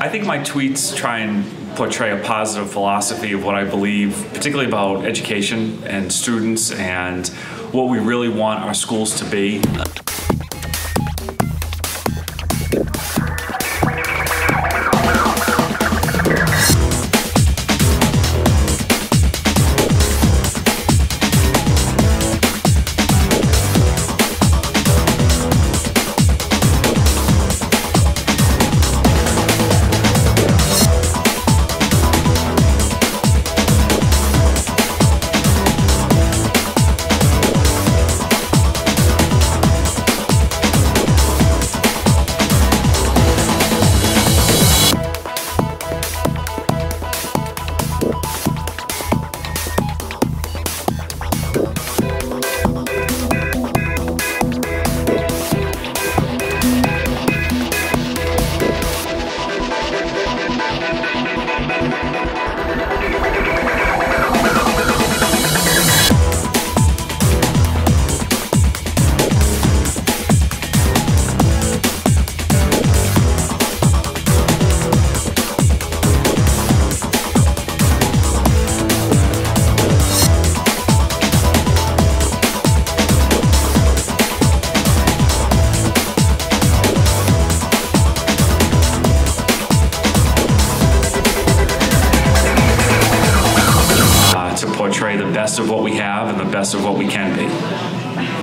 I think my tweets try and portray a positive philosophy of what I believe, particularly about education and students and what we really want our schools to be. the best of what we have and the best of what we can be.